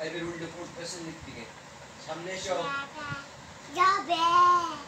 I will put person likhti hai. Samne shop. Ya be.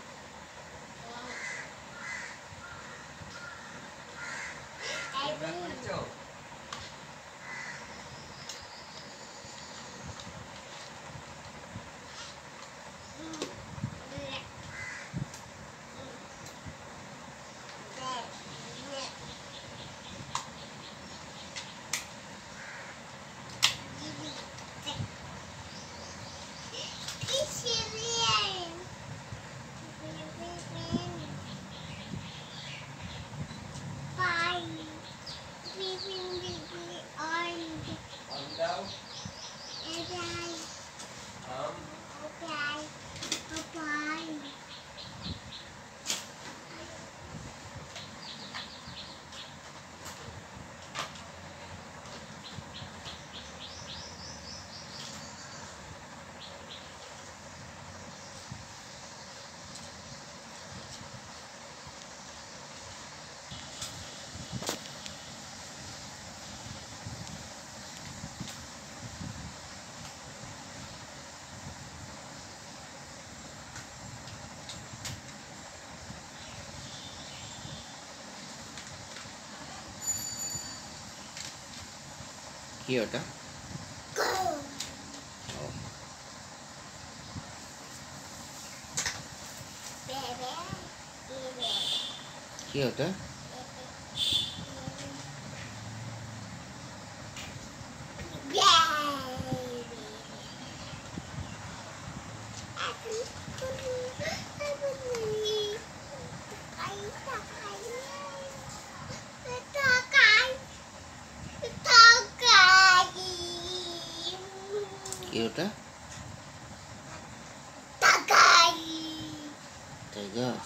কি ওটা কি ওটা কি ওটা টাইগার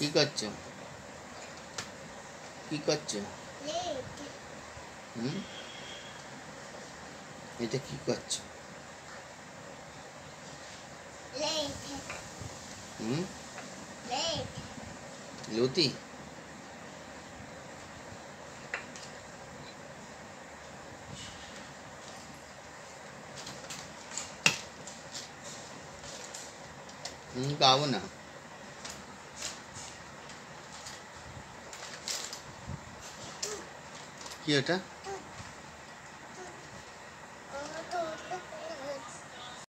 কি করছো কি করছো হুম এটা কি করছো হুম লতি হুম খাবো কি ওটা